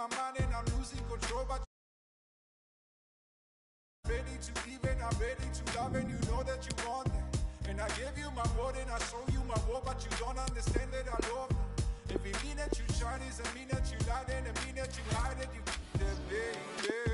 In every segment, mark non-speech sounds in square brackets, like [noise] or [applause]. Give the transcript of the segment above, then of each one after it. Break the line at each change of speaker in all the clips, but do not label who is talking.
my mind and I'm losing control, but I'm ready to and I'm ready to love and you know that you want that. And I gave you my word and I show you my word, but you don't understand that I love that. If it mean that you try, doesn't mean that you lie, then it mean that you hide it, you that baby.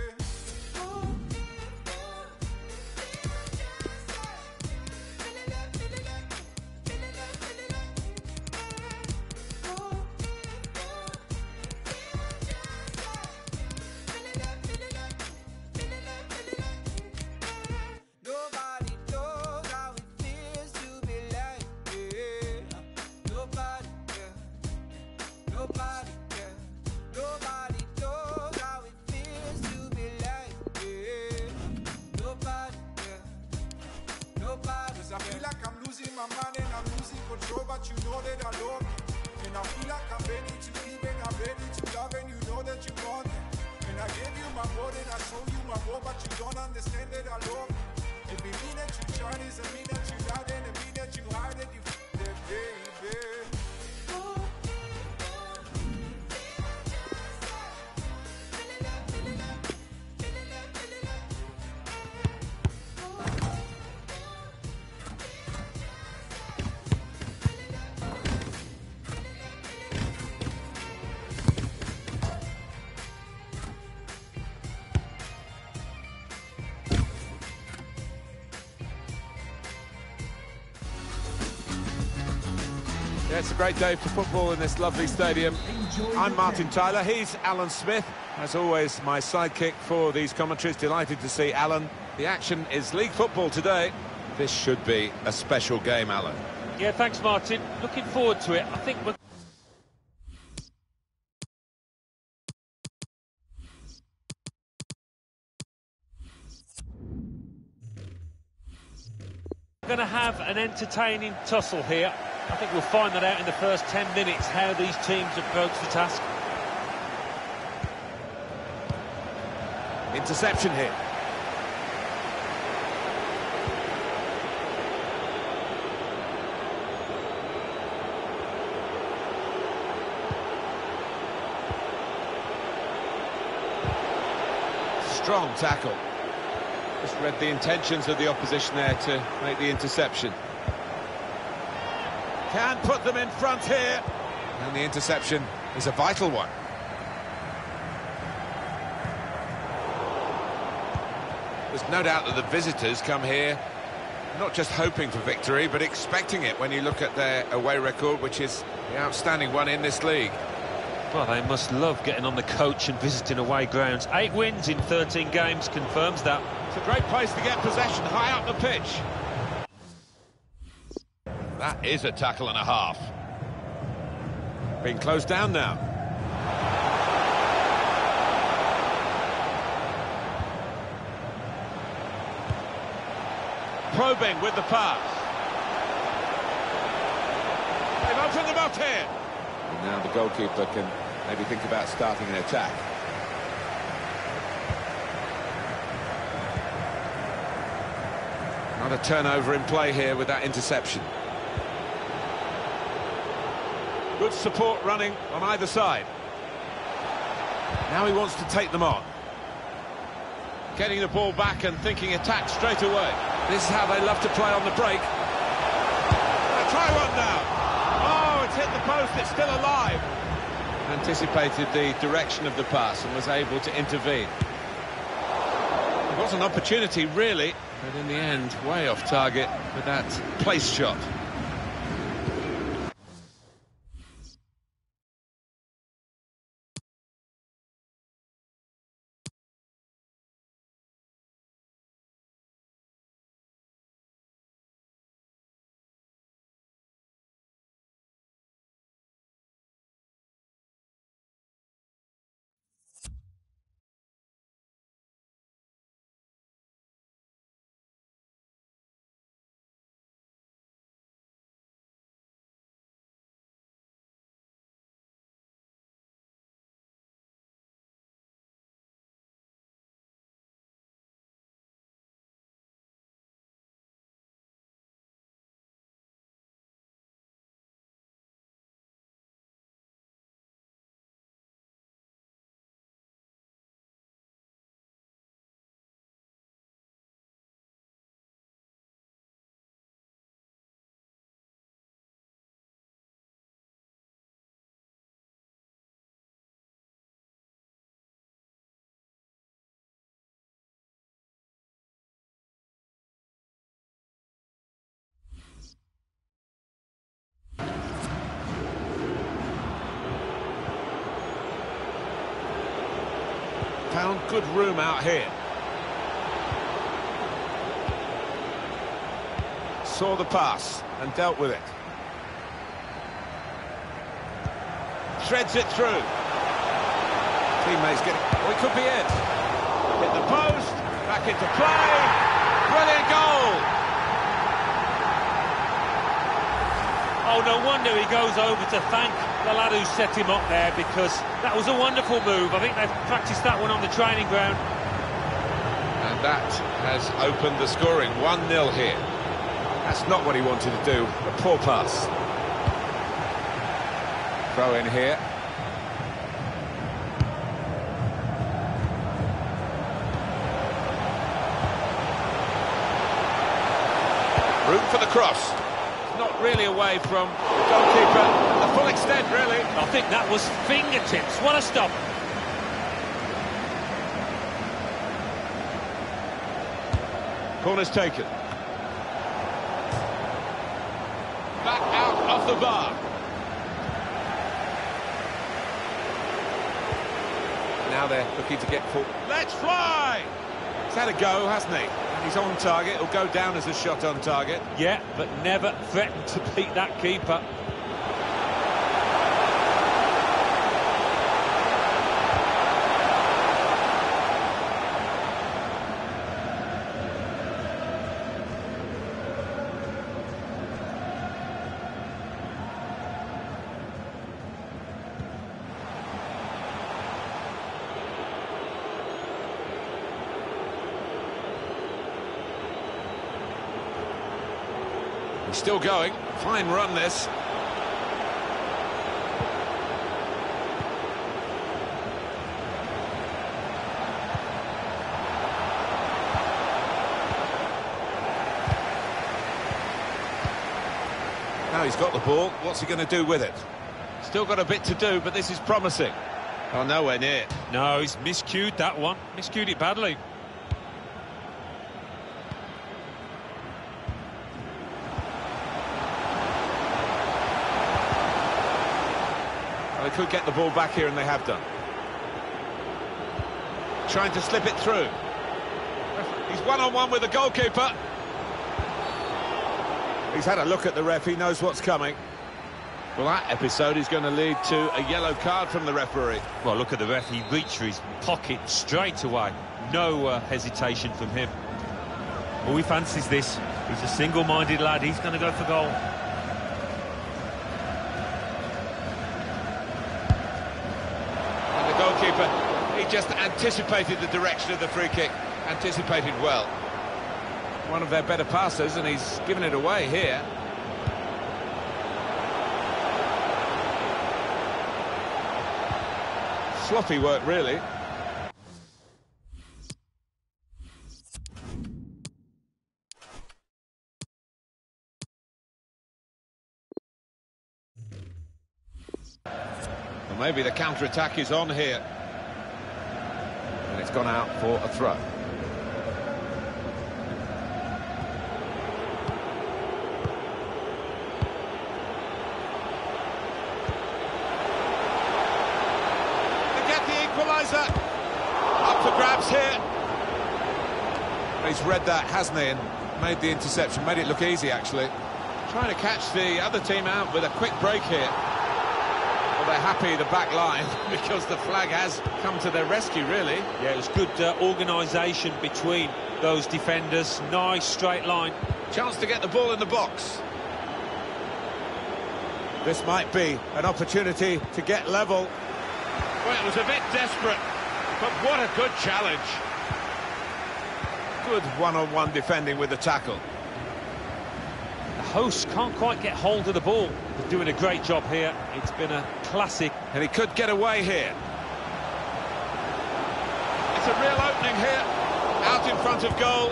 But you know that I love you. And I feel like I'm ready to give and I'm ready to love, and you know that you want it. And I gave you my word and I show you my word, but you don't understand that I love you. If it mean that you try, doesn't mean that you lie, then it mean that you hide it, you f- that baby.
Great day for football in this lovely stadium. I'm Martin Tyler, he's Alan Smith. As always, my sidekick for these commentaries. Delighted to see Alan. The action is league football today. This should be a special game, Alan.
Yeah, thanks, Martin. Looking forward to it. I think we're going to have an entertaining tussle here. I think we'll find that out in the first 10 minutes, how these teams approach the task.
Interception here. Strong tackle. Just read the intentions of the opposition there to make the interception. Can put them in front here. And the interception is a vital one. There's no doubt that the visitors come here not just hoping for victory, but expecting it when you look at their away record, which is the outstanding one in this league.
Well, they must love getting on the coach and visiting away grounds. Eight wins in 13 games confirms that.
It's a great place to get possession, high up the pitch. That is a tackle and a half. Being closed down now. Probing with the pass. They've opened them up here. And now the goalkeeper can maybe think about starting an attack. Another turnover in play here with that interception. Good support running on either side. Now he wants to take them on. Getting the ball back and thinking attack straight away. This is how they love to play on the break. Now try one now. Oh, it's hit the post, it's still alive. Anticipated the direction of the pass and was able to intervene. It was an opportunity, really, but in the end, way off target with that place shot. Good room out here. Saw the pass and dealt with it. Threads it through. Teammates getting... Oh, it could be it. Hit the post, back into play. Brilliant goal!
Oh, no wonder he goes over to thank the lad who set him up there because that was a wonderful move. I think they've practiced that one on the training ground.
And that has opened the scoring. 1-0 here. That's not what he wanted to do. A poor pass. Throw in here. Room for the cross. Not really away from the goalkeeper. Full extent, really.
I think that was fingertips. What a stop.
Corner's taken. Back out of the bar. Now they're looking to get full. Let's fly! He's had a go, hasn't he? He's on target. It'll go down as a shot on target.
Yeah, but never threatened to beat that keeper.
Still going. Fine run, this. Now he's got the ball. What's he going to do with it? Still got a bit to do, but this is promising. Oh, nowhere near.
No, he's miscued that one. Miscued it badly.
Could get the ball back here, and they have done. Trying to slip it through. He's one-on-one with the goalkeeper. He's had a look at the ref, he knows what's coming. Well, that episode is going to lead to a yellow card from the referee.
Well, look at the ref. He reached for his pocket straight away. No uh, hesitation from him. Oh, he fancies this. He's a single-minded lad. He's going to go for goal.
And the goalkeeper, he just anticipated the direction of the free kick, anticipated well. One of their better passers, and he's given it away here. Sloppy work, really. Well, maybe the counter-attack is on here. Gone out for a throw. Up for grabs here. He's read that, hasn't he, and made the interception. Made it look easy, actually. Trying to catch the other team out with a quick break here. Well, they're happy, the back line, [laughs] because the flag has come to their rescue, really.
Yeah, it was good uh, organisation between those defenders. Nice straight line.
Chance to get the ball in the box. This might be an opportunity to get level. Well, it was a bit desperate, but what a good challenge. Good one-on-one defending with the tackle.
Hosts can't quite get hold of the ball. They're doing a great job here. It's been a classic.
And he could get away here. It's a real opening here. Out in front of goal.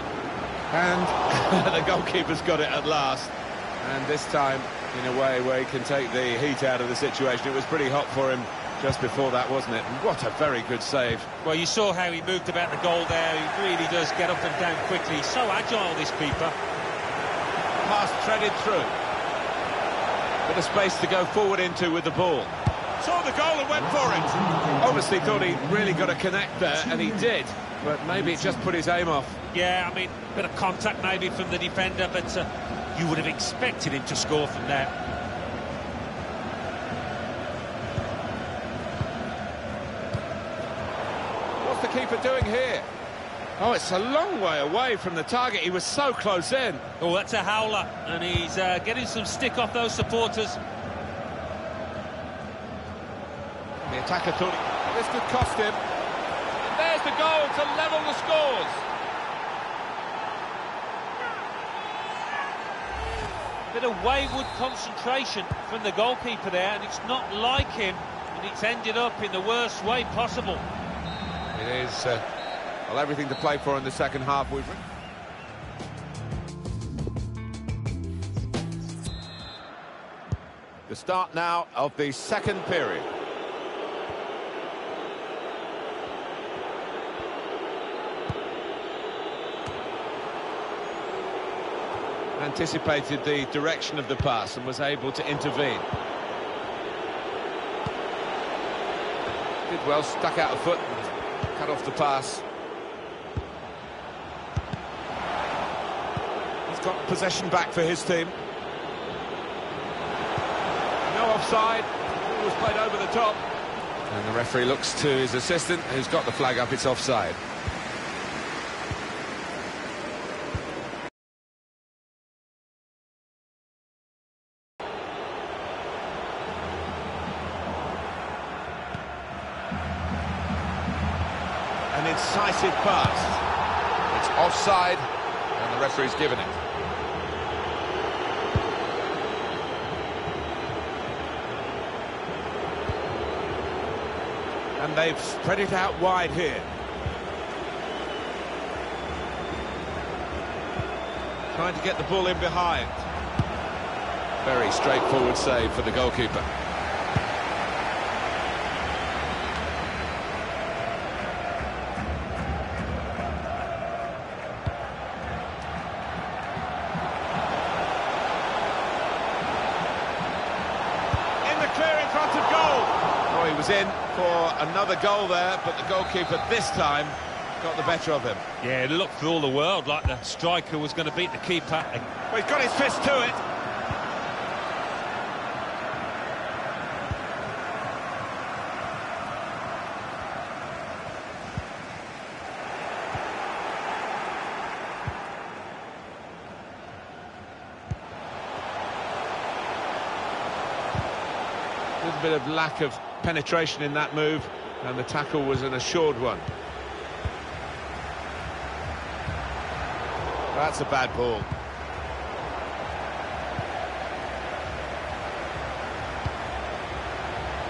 And [laughs] the goalkeeper's got it at last. And this time, in a way where he can take the heat out of the situation. It was pretty hot for him just before that, wasn't it? What a very good save.
Well, you saw how he moved about the goal there. He really does get up and down quickly. So agile, this keeper.
Pass threaded through. Bit of space to go forward into with the ball. Saw the goal and went for it. Obviously thought he really got to connect there, and he did. But maybe it just put his aim off.
Yeah, I mean, bit of contact maybe from the defender, but uh, you would have expected him to score from there.
What's the keeper doing here? Oh, it's a long way away from the target. He was so close in.
Oh, that's a howler, and he's uh, getting some stick off those supporters.
The attacker thought this could cost him. And there's the goal to level the scores.
Bit of wayward concentration from the goalkeeper there, and it's not like him, and it's ended up in the worst way possible.
It is, uh, well, everything to play for in the second half. We've. The start now of the second period. Anticipated the direction of the pass and was able to intervene. Did well, stuck out a foot, cut off the pass. He's got possession back for his team. No offside, ball was played over the top. And the referee looks to his assistant, who's got the flag up, it's offside. An incisive pass. It's offside, and the referee's given it. And they've spread it out wide here. Trying to get the ball in behind. Very straightforward save for the goalkeeper. Another goal there, but the goalkeeper this time got the better of him.
Yeah, it looked for all the world like the striker was going to beat the keeper.
Well, he's got his fist to it. little bit of lack of penetration in that move, and the tackle was an assured one. That's a bad ball.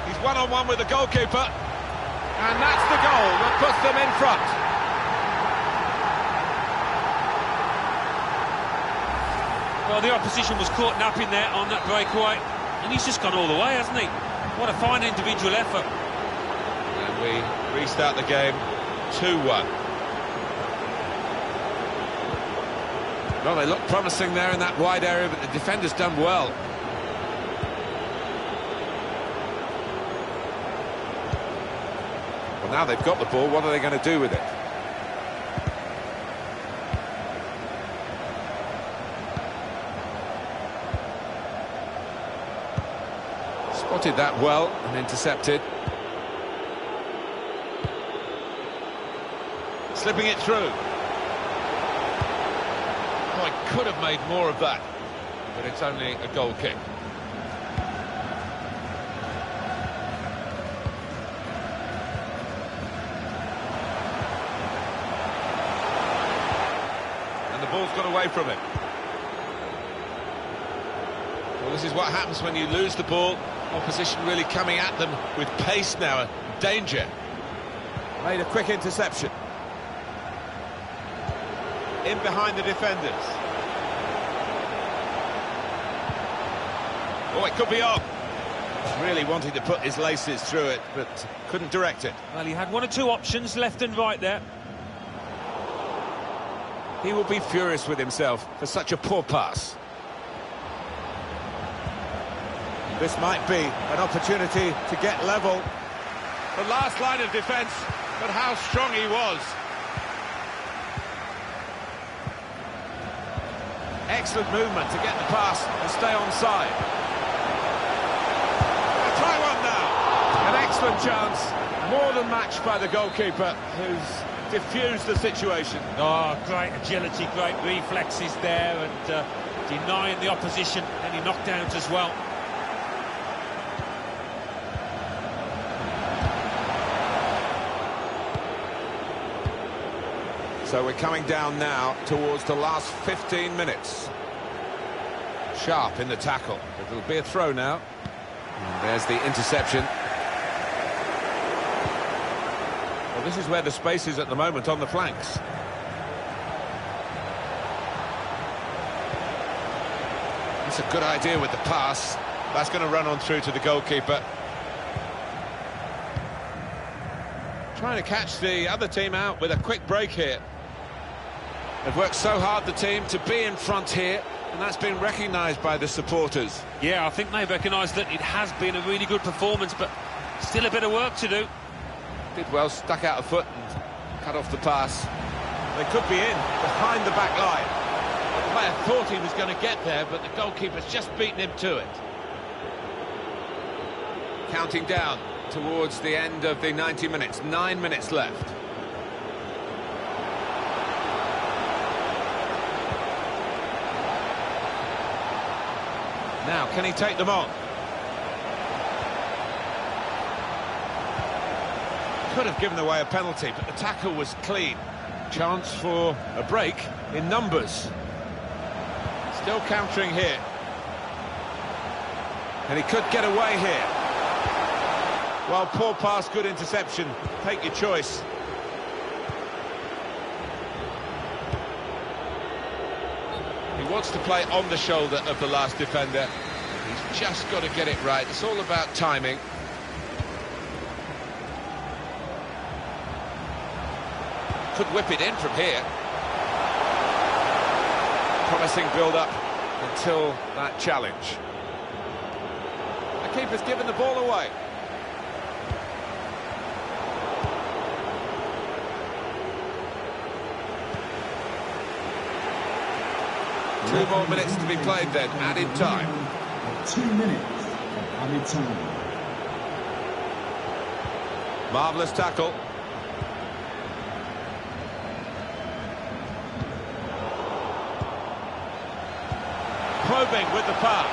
He's one-on-one with the goalkeeper, and that's the goal that puts them in front.
Well, the opposition was caught napping there on that breakaway, and he's just gone all the way, hasn't he? What a fine individual effort.
We restart the game 2-1. Well, they look promising there in that wide area, but the defender's done well. Well, now they've got the ball, what are they going to do with it? Spotted that well and intercepted. Slipping it through. I could have made more of that, but it's only a goal kick. And the ball's got away from him. Well, this is what happens when you lose the ball. Opposition really coming at them with pace now, danger. Made a quick interception. In behind the defenders. Oh, it could be on. Really wanting to put his laces through it, but couldn't direct it.
Well, he had one or two options, left and right there.
He will be furious with himself for such a poor pass. This might be an opportunity to get level.
The last line of defence, but how strong he was.
Excellent movement to get the pass and stay on side. Try one now. An excellent chance, more than matched by the goalkeeper, who's diffused the situation.
Oh, great agility, great reflexes there, and uh, denying the opposition any knockdowns as well.
So we're coming down now towards the last 15 minutes. Sharp in the tackle. It'll be a throw now. And there's the interception. Well, this is where the space is at the moment on the flanks. That's a good idea with the pass. That's going to run on through to the goalkeeper. Trying to catch the other team out with a quick break here. They've worked so hard, the team, to be in front here, and that's been recognised by the supporters.
Yeah, I think they've recognised that it has been a really good performance, but still a bit of work to do.
Did well, stuck out a foot and cut off the pass. They could be in, behind the back line.
The player thought he was going to get there, but the goalkeeper's just beaten him to it.
Counting down towards the end of the 90 minutes, nine minutes left. Now, can he take them on? Could have given away a penalty, but the tackle was clean. Chance for a break in numbers. Still countering here. And he could get away here. Well, poor pass, good interception. Take your choice. Wants to play on the shoulder of the last defender. He's just got to get it right. It's all about timing. Could whip it in from here. Promising build-up until that challenge. The keeper's given the ball away. Two more minutes to be played then, added time.
Two minutes added time.
Marvellous tackle.
Probing with the pass.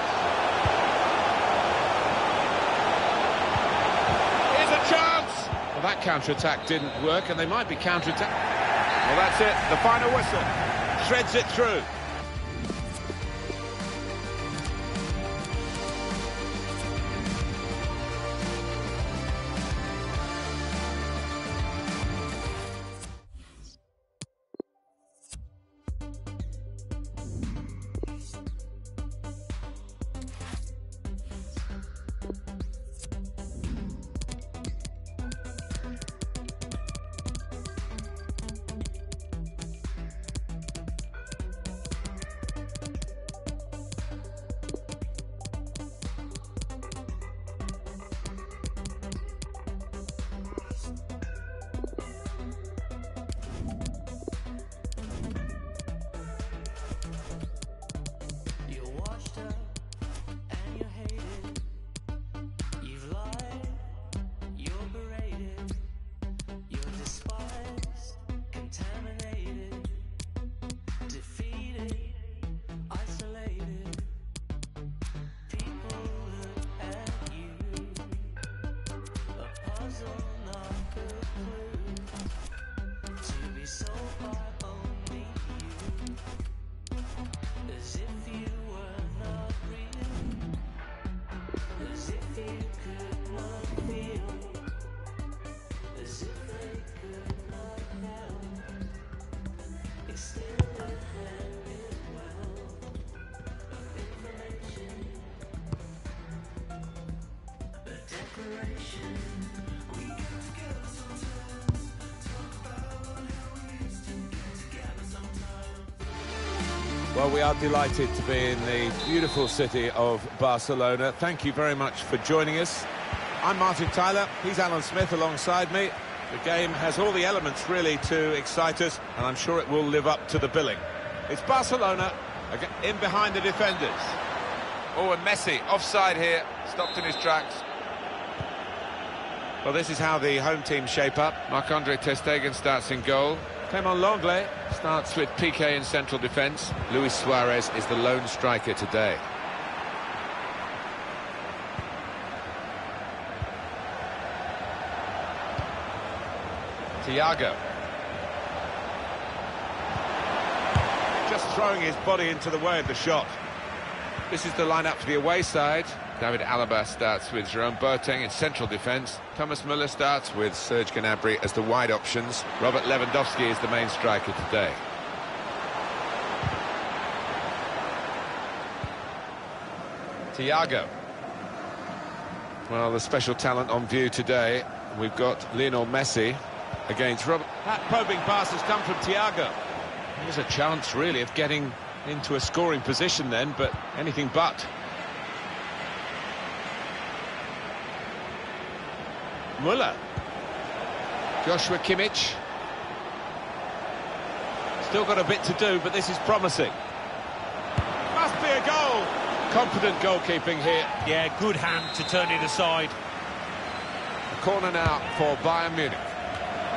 Here's a chance!
Well, that counter-attack didn't work, and they might be counter-attack. Well, that's it. The final whistle. Shreds it through.
Well, we
are delighted to be in the beautiful city of Barcelona. Thank you very much for joining us. I'm Martin Tyler, he's Alan Smith alongside me. The game has all the elements really to excite us, and I'm sure it will live up to the billing. It's Barcelona in behind the defenders.
Oh, and Messi, offside here, stopped in his tracks.
Well, this is how the home team shape up.
Marc-Andre Ter Stegen starts in goal.
Clement Lenglet
Starts with Piqué in central defence. Luis Suarez is the lone striker today.
Thiago. Just throwing his body into the way of the shot.
This is the lineup for the away side. David Alaba starts with Jerome Boateng in central defence. Thomas Muller starts with Serge Gnabry as the wide options. Robert Lewandowski is the main striker today.
Thiago.
Well, the special talent on view today. We've got Lionel Messi against Robert.
That probing pass has come from Thiago. There's a chance, really, of getting into a scoring position then, but anything but. Muller.
Joshua Kimmich.
Still got a bit to do, but this is promising. Must be a goal. Confident goalkeeping here.
Yeah, good hand to turn it aside.
A corner now for Bayern Munich.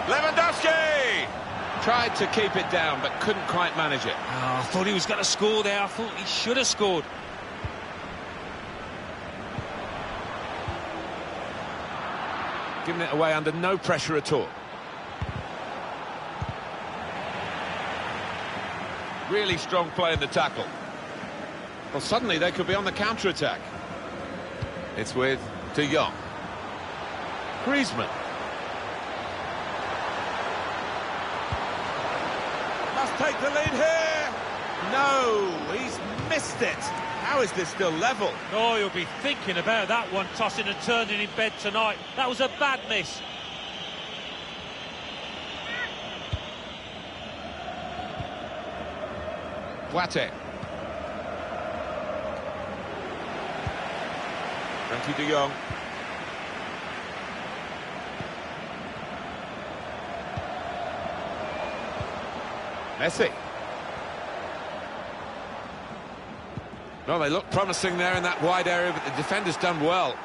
Lewandowski! Tried to keep it down, but couldn't quite manage it.
Oh, I thought he was going to score there. I thought he should have scored.
Giving it away under no pressure at all. Really strong play in the tackle. Well, suddenly they could be on the counter-attack.
It's with De Jong.
Griezmann. Must take the lead here. No, he's missed it. How is this still level?
Oh, you'll be thinking about that one, tossing and turning in bed tonight. That was a bad miss.
Boateng.
Frenkie de Jong. Messi. Well, they look promising there in that wide area, but the defender's done well.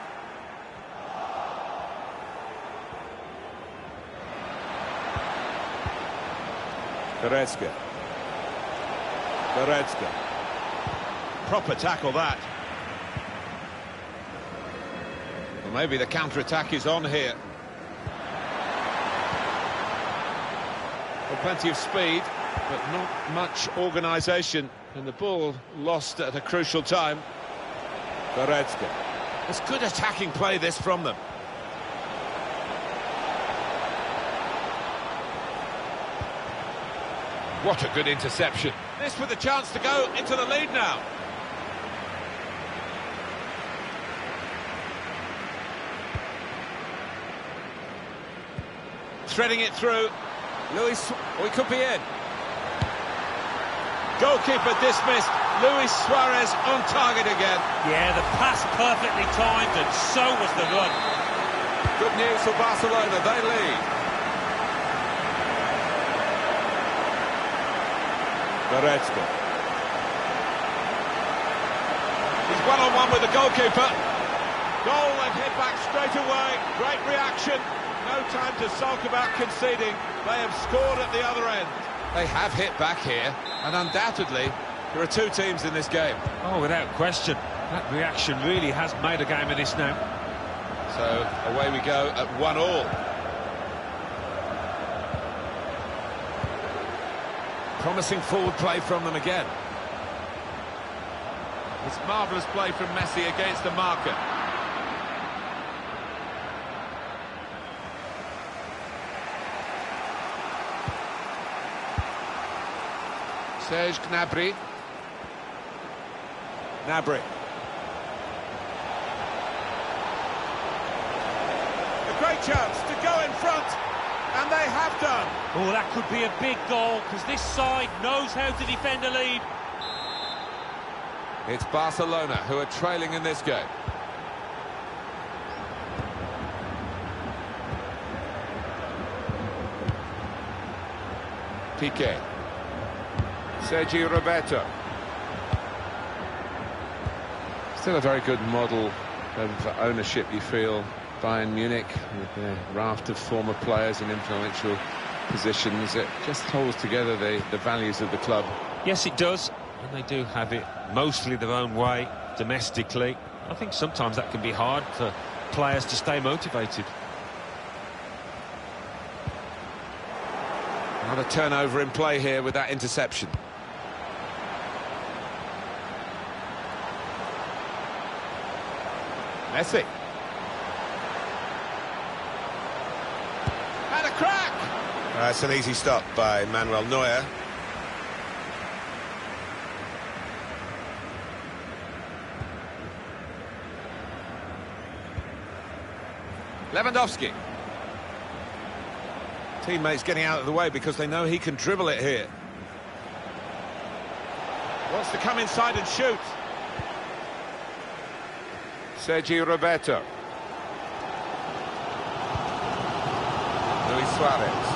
Goretzka. Goretzka. Proper tackle that. Well, maybe the counter-attack is on here. Well, plenty of speed, but not much organisation. And the ball lost at a crucial time. Goretzka. It's good attacking play, this, from them.
What a good interception.
This with a chance to go into the lead now. Threading it through. Luis, he could be in. Goalkeeper dismissed. Luis Suarez on target again.
Yeah, the pass perfectly timed, and so was the run.
Good news for Barcelona, they lead. Goretzka. He's one-on-one with the goalkeeper. Goal and hit back straight away. Great reaction. No time to sulk about conceding. They have scored at the other end. They have hit back here, and undoubtedly there are two teams in this game.
Oh, without question. That reaction really has made a game of this now.
So away we go at one all. Promising forward play from them again. It's marvellous play from Messi against the marker.
Serge Gnabry.
Nabry. A great chance to go in front, and they have done.
Oh, that could be a big goal, because this side knows how to defend a lead.
It's Barcelona who are trailing in this game. Piqué. Sergi Roberto. Still a very good model of ownership, you feel, Bayern Munich, with their raft of former players in influential positions. It just holds together the, the values of the club.
Yes, it does. And they do have it mostly their own way, domestically. I think sometimes that can be hard for players to stay motivated.
Another turnover in play here with that interception. Messi. And a crack!
Uh, That's an easy stop by Manuel Neuer.
Lewandowski.
Teammates getting out of the way because they know he can dribble it here.
Wants to come inside and shoot.
Sergi Roberto. Luis Suarez.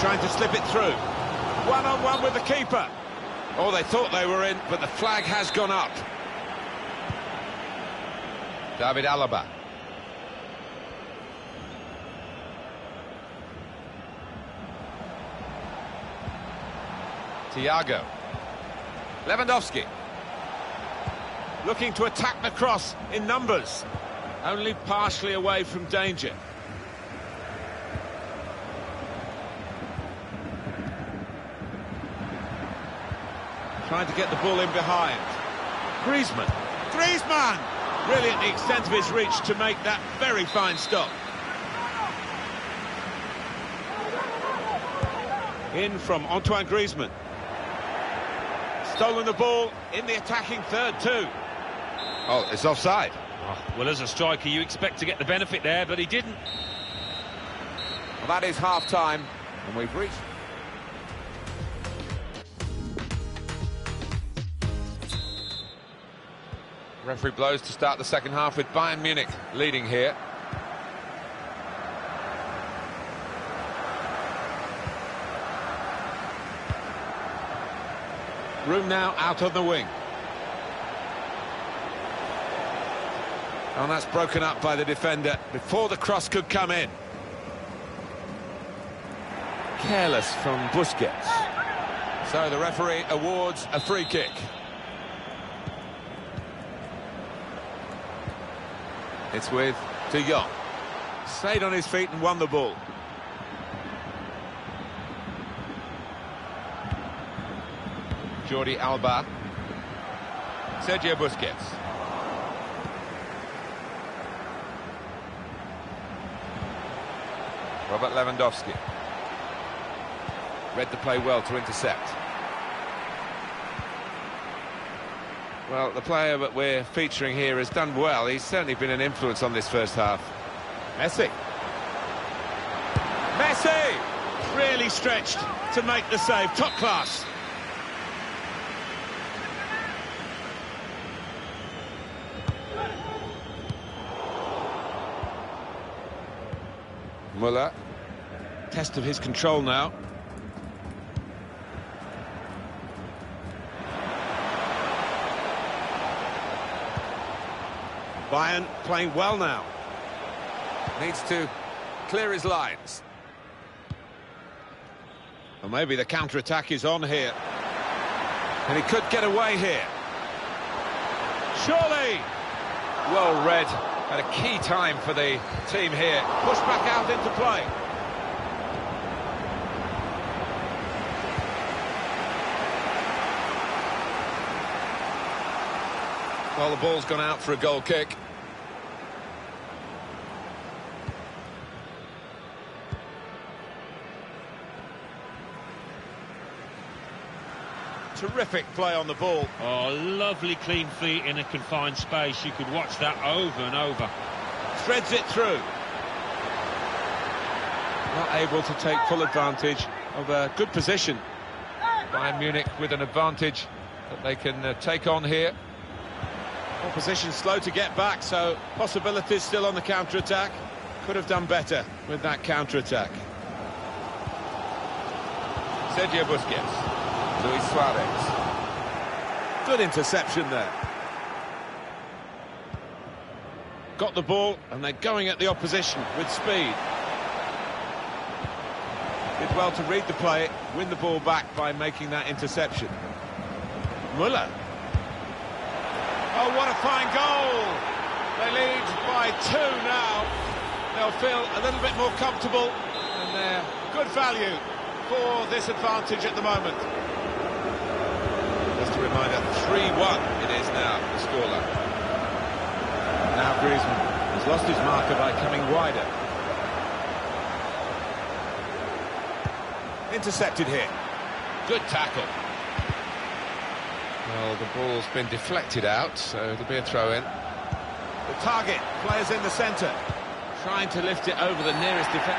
Trying to slip it through. One-on-one -on -one with the keeper.
Oh, they thought they were in, but the flag has gone up. David Alaba. Thiago. Lewandowski.
Looking to attack the cross in numbers. Only partially away from danger. Trying to get the ball in behind. Griezmann. Griezmann! Brilliant the extent of his reach to make that very fine stop. In from Antoine Griezmann. Stolen the ball in the attacking third too.
Oh, it's offside.
Oh, well, as a striker, you expect to get the benefit there, but he didn't.
Well, that is half-time, and we've reached... Referee blows to start the second half with Bayern Munich leading here.
Room now out on the wing.
And that's broken up by the defender before the cross could come in. Careless from Busquets. So the referee awards a free kick. It's with De Jong.
Stayed on his feet and won the ball.
Jordi Alba. Sergio Busquets. Robert Lewandowski. Read the play well to intercept. Well, the player that we're featuring here has done well. He's certainly been an influence on this first half.
Messi. Messi! Really stretched to make the save. Top class.
Muller.
Test of his control now. Bayern playing well now.
Needs to clear his lines.
Well, maybe the counter-attack is on here. And he could get away here. Surely!
Well read. At a key time for the team here.
Push back out into play.
Well, the ball's gone out for a goal kick.
Terrific play on the ball.
Oh, lovely clean feet in a confined space. You could watch that over and over.
Threads it through. Not able to take full advantage of a good position.
Bayern Munich with an advantage
that they can uh, take on here.
Opposition slow to get back, so possibilities still on the counter-attack. Could have done better with that counter-attack.
Sergio Busquets, Luis Suarez.
Good interception there. Got the ball, and they're going at the opposition with speed. Did well to read the play, win the ball back by making that interception. Muller. Oh, what a fine goal! They lead by two now. They'll feel a little bit more comfortable, and they're good value for this advantage at the moment.
A reminder, 3-1 it is now, the scoreline.
Now Griezmann has lost his marker by coming wider. Intercepted here.
Good tackle. Well, the ball's been deflected out, so it'll be a throw-in.
The target, players in the centre, trying to lift it over the nearest defence.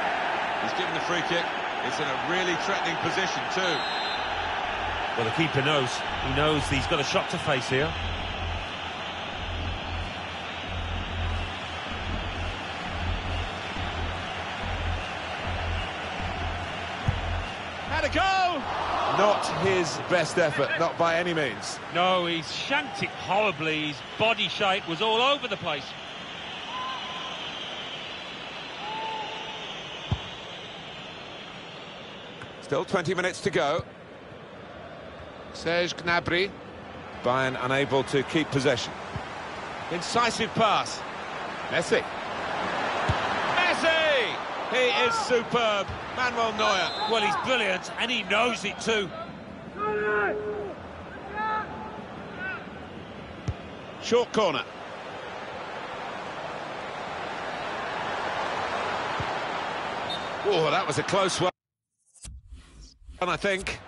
He's given the free kick. It's in a really threatening position too. Well, the keeper knows. He knows he's got a shot to face here.
Had a go! Not his best effort, not by any means.
No, he's shanked it horribly. His body shape was all over the place.
Still 20 minutes to go.
Serge Gnabry.
Bayern unable to keep possession. Incisive pass. Messi. Messi! He is superb. Manuel Neuer.
Well, he's brilliant, and he knows it too.
Short corner. Oh, that was a close one, And I think.